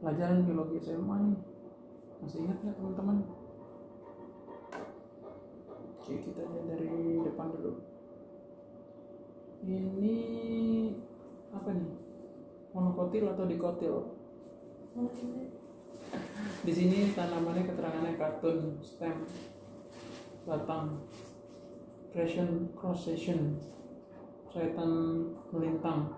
pelajaran biologi SMA nih. Masih ingat nggak teman-teman? Oke kita lihat dari depan dulu. Ini apa nih? Monokotil atau dikotil? Di sini tanamannya keterangannya kartun stem batang pression cross section sayatan melintang.